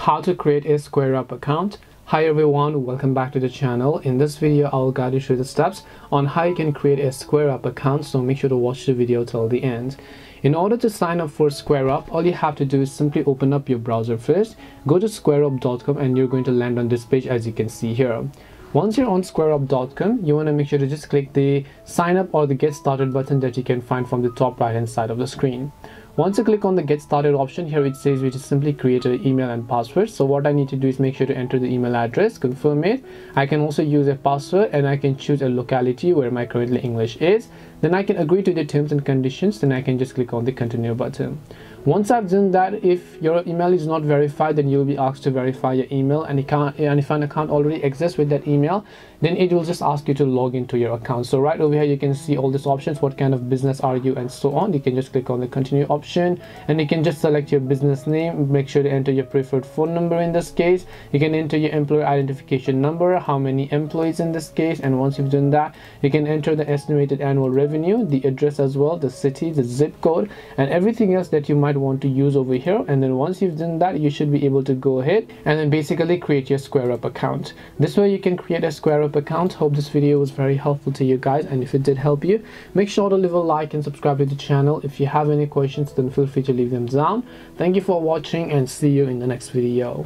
how to create a SquareUp account. Hi everyone, welcome back to the channel. In this video, I'll guide you through the steps on how you can create a SquareUp account, so make sure to watch the video till the end. In order to sign up for SquareUp, all you have to do is simply open up your browser first, go to squareup.com and you're going to land on this page as you can see here. Once you're on squareup.com, you want to make sure to just click the sign up or the get started button that you can find from the top right hand side of the screen. Once you click on the get started option here it says we just simply create an email and password. So what I need to do is make sure to enter the email address confirm it. I can also use a password and I can choose a locality where my currently English is. Then I can agree to the terms and conditions then I can just click on the continue button. Once I've done that if your email is not verified then you'll be asked to verify your email. And, and if an account already exists with that email then it will just ask you to log into your account. So right over here you can see all these options what kind of business are you and so on. You can just click on the continue option and you can just select your business name make sure to enter your preferred phone number in this case. You can enter your employer identification number how many employees in this case and once you've done that you can enter the estimated annual revenue the address as well the city the zip code and everything else that you might might want to use over here. And then once you've done that you should be able to go ahead and then basically create your SquareUp account. This way you can create a SquareUp account. Hope this video was very helpful to you guys and if it did help you make sure to leave a like and subscribe to the channel if you have any questions then feel free to leave them down. Thank you for watching and see you in the next video